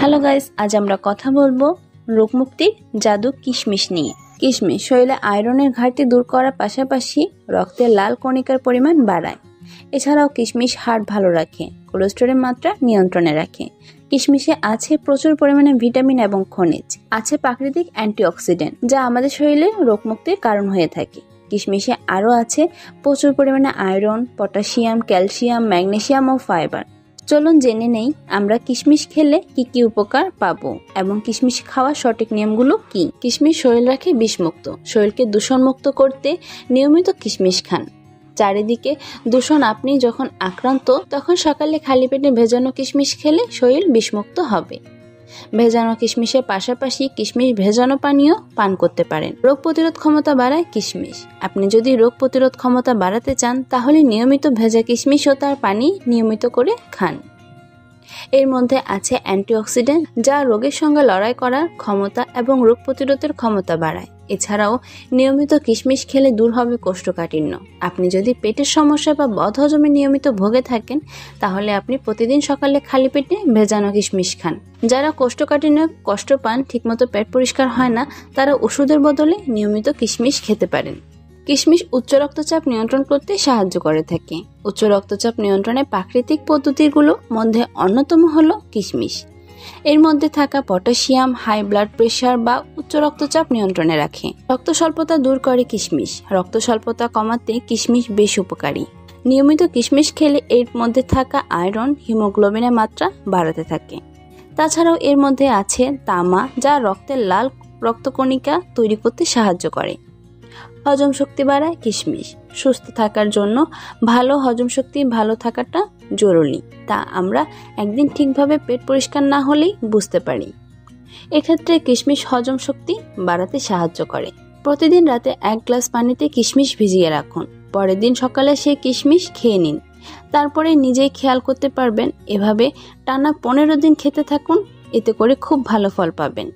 Hello guys আজ আমরা কথা বলব রোগমুক্তির জাদু, কিশমিশ নিয়ে। কিশমিশ শরীরে আয়রনের ঘাটতি দূর করার পাশাপাশি রক্তের লাল কণিকার পরিমাণ বাড়ায়। এছাড়াও কিশমিশ হার্ট ভালো রাখে, কোলেস্টেরলের মাত্রা নিয়ন্ত্রণে রাখে। কিশমিশে আছে প্রচুর পরিমাণে ভিটামিন এবং খনিজ। আছে প্রাকৃতিক অ্যান্টিঅক্সিডেন্ট, যা আমাদের শরীরে রোগমুক্তির কারণ হয়ে থাকে। কিশমিশে আরও আছে প্রচুর পরিমাণে আয়রন, পটাশিয়াম, ক্যালসিয়াম, ম্যাগনেসিয়াম ও ফাইবার। চলুন জেনে নেই আমরা কিশমিশ খেলে কি কি উপকার পাবো এবং কিশমিশ খাওয়ার সঠিক নিয়মগুলো কি? কিশমিশ শরীর রাখে বিষমুক্ত। শরীরকে দূষণমুক্ত করতে নিয়মিত কিশমিশ খান। চারিদিকে দূষণ আপনি যখন আক্রান্ত, তখন সকালে খালি পেটে ভেজানো কিশমিশ খেলে শরীর বিষমুক্ত হবে। ভেজানো কিশমিশের পাশাপাশি কিশমিশ ভেজানো পানীয় পান করতে পারেন। রোগ প্রতিরোধ ক্ষমতা বাড়ায় কিশমিশ। আপনি যদি রোগ প্রতিরোধ ক্ষমতা বাড়াতে চান, তাহলে নিয়মিত ভেজা কিশমিশ ও তার পানি নিয়মিত করে খান। এর মধ্যে আছে অ্যান্টিঅক্সিডেন্ট, যা রোগের সঙ্গে লড়াই করার ক্ষমতা এবং রোগ প্রতিরোধের ক্ষমতা বাড়ায়। এছাড়াও নিয়মিত কিশমিশ খেলে দূর হবে কোষ্ঠকাঠিন্য। আপনি যদি পেটের সমস্যা বা বদহজমে নিয়মিত ভোগে থাকেন, তাহলে আপনি প্রতিদিন সকালে খালি পেটে ভেজানো কিশমিশ খান। যারা কোষ্ঠকাঠিন্য, কষ্ট পান, ঠিকমতো পেট পরিষ্কার হয় না, তারা ওষুধের বদলে নিয়মিত কিশমিশ খেতে পারেন। কিশমিশ উচ্চ রক্তচাপ নিয়ন্ত্রণ করতে সাহায্য করে থাকে। উচ্চ রক্তচাপ নিয়ন্ত্রণে প্রাকৃতিক পদ্ধতিগুলোর মধ্যে অন্যতম হলো কিশমিশ। এর মধ্যে থাকা পটাশিয়াম, হাই ব্লাড প্রেশার বা উচ্চ রক্তচাপ নিয়ন্ত্রণে রাখে। রক্ত স্বল্পতা দূর করে কিশমিশ। রক্ত স্বল্পতা কমাতে কিশমিশ বেশ উপকারী। নিয়মিত কিশমিশ খেলে এর মধ্যে থাকা আয়রন, হিমোগ্লোবিনের মাত্রা বাড়াতে থাকে। তাছাড়াও এর মধ্যে আছে তামা, যা রক্তের লাল রক্তকণিকা তৈরি করতে সাহায্য করে। হজম শক্তি বাড়ায় কিশমিশ। সুস্থ থাকার জন্য ভালো হজম শক্তি, ভালো থাকাটা জরুরি। তা আমরা একদিন ঠিকভাবে পেট পরিষ্কার না হলেই বুঝতে পারি। এক্ষেত্রে কিশমিশ হজম শক্তি বাড়াতে সাহায্য করে। প্রতিদিন রাতে এক গ্লাস পানিতে কিশমিশ ভিজিয়ে রাখুন। পরের দিন সকালে সেই কিশমিশ খেয়ে নিন। তারপরে নিজেই খেয়াল করতে পারবেন। এভাবে টানা পনেরো দিন খেতে থাকুন। এতে করে খুব ভালো ফল পাবেন।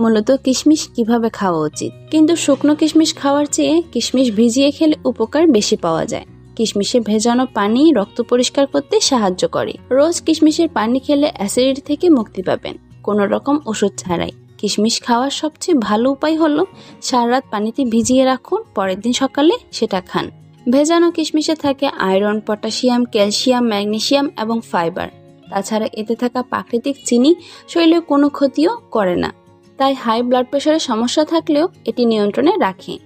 মূলত কিশমিশ কীভাবে খাওয়া উচিত। কিন্তু শুকনো কিশমিশ খাওয়ার চেয়ে কিশমিশ ভিজিয়ে খেলে উপকার বেশি পাওয়া যায়। কিশমিশে ভেজানো পানি রক্ত পরিষ্কার করতে সাহায্য করে। রোজ কিশমিশের পানি খেলে অ্যাসিডিটি থেকে মুক্তি পাবেন। কোনো রকম ওষুধ ছাড়াই। কিশমিশ খাওয়ার সবচেয়ে ভালো উপায় হলো সারা রাত পানিতে ভিজিয়ে রাখুন, পরের দিন সকালে সেটা খান। ভেজানো কিশমিশে থাকে আয়রন, পটাশিয়াম, ক্যালসিয়াম ম্যাগনেশিয়াম এবং ফাইবার। তাছাড়া এতে থাকা প্রাকৃতিক চিনি শরীরে কোনো ক্ষতিও করে না। তাই হাই ব্লাড প্রেশারের সমস্যা থাকলেও এটি নিয়ন্ত্রণে রাখে।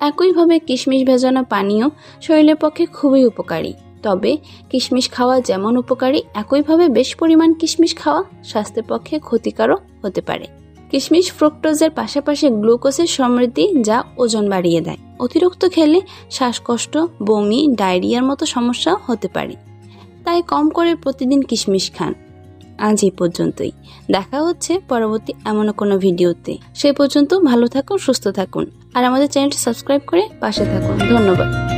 একইভাবে কিশমিশ ভেজানো পানীয় শরীরের পক্ষে খুবই উপকারী। তবে কিশমিশ খাওয়া যেমন উপকারী, একইভাবে বেশ পরিমাণ কিশমিশ খাওয়া স্বাস্থ্যের পক্ষে ক্ষতিকারক হতে পারে। কিশমিশ ফ্রুক্টোজের পাশাপাশি গ্লুকোজের সমৃদ্ধি যা ওজন বাড়িয়ে দেয়। অতিরিক্ত খেলে শ্বাসকষ্ট, বমি, ডায়রিয়ার মতো সমস্যা হতে পারে। তাই কম করে প্রতিদিন কিশমিশ খান। আজ এই পর্যন্তই। দেখা হচ্ছে পরবর্তী এমন কোনো ভিডিওতে। সে পর্যন্ত ভালো থাকুন, সুস্থ থাকুন। আর আমাদের চ্যানেলটি সাবস্ক্রাইব করে পাশে থাকুন। ধন্যবাদ।